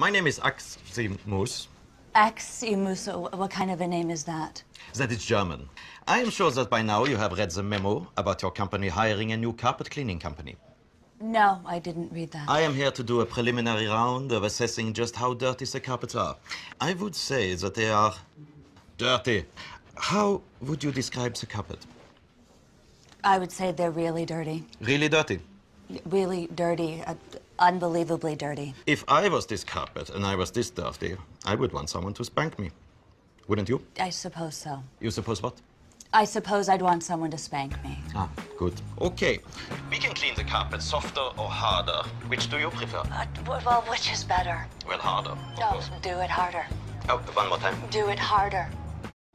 My name is Aximus. Aximus, what kind of a name is that? That is German. I am sure that by now you have read the memo about your company hiring a new carpet cleaning company. No, I didn't read that. I am here to do a preliminary round of assessing just how dirty the carpets are. I would say that they are dirty. How would you describe the carpet? I would say they're really dirty. Really dirty. Really dirty. Uh, unbelievably dirty. If I was this carpet and I was this dirty, I would want someone to spank me. Wouldn't you? I suppose so. You suppose what? I suppose I'd want someone to spank me. Ah, good. Okay. We can clean the carpet softer or harder. Which do you prefer? Uh, well, which is better? Well, harder. No, do it harder. Oh, one more time. Do it harder.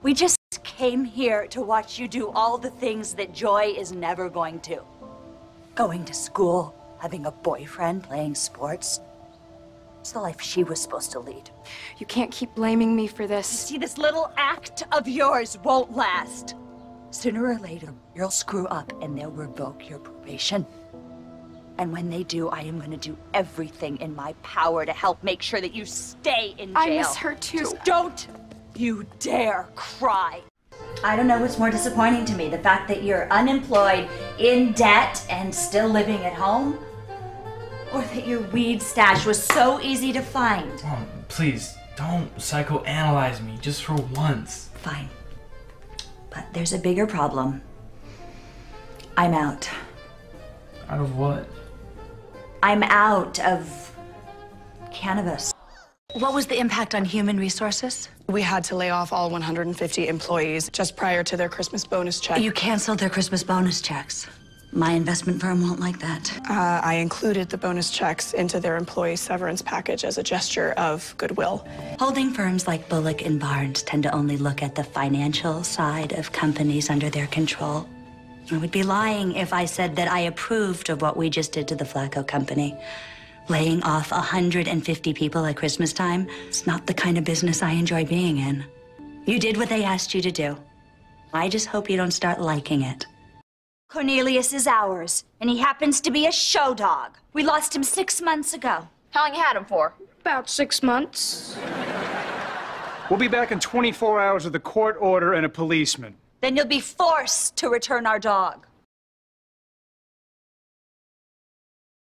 We just came here to watch you do all the things that Joy is never going to. Going to school, having a boyfriend, playing sports. It's the life she was supposed to lead. You can't keep blaming me for this. You See, this little act of yours won't last. Sooner or later, you'll screw up and they'll revoke your probation. And when they do, I am going to do everything in my power to help make sure that you stay in jail. I miss her too. Just don't you dare cry. I don't know what's more disappointing to me the fact that you're unemployed, in debt, and still living at home, or that your weed stash was so easy to find. Mom, please, don't psychoanalyze me just for once. Fine. But there's a bigger problem. I'm out. Out of what? I'm out of cannabis. What was the impact on human resources? We had to lay off all 150 employees just prior to their Christmas bonus check. You canceled their Christmas bonus checks. My investment firm won't like that. Uh, I included the bonus checks into their employee severance package as a gesture of goodwill. Holding firms like Bullock and Barnes tend to only look at the financial side of companies under their control. I would be lying if I said that I approved of what we just did to the Flacco company. Laying off 150 people at Christmas time is not the kind of business I enjoy being in. You did what they asked you to do. I just hope you don't start liking it. Cornelius is ours, and he happens to be a show dog. We lost him six months ago. How long you had him for? About six months. We'll be back in 24 hours with a court order and a policeman. Then you'll be forced to return our dog.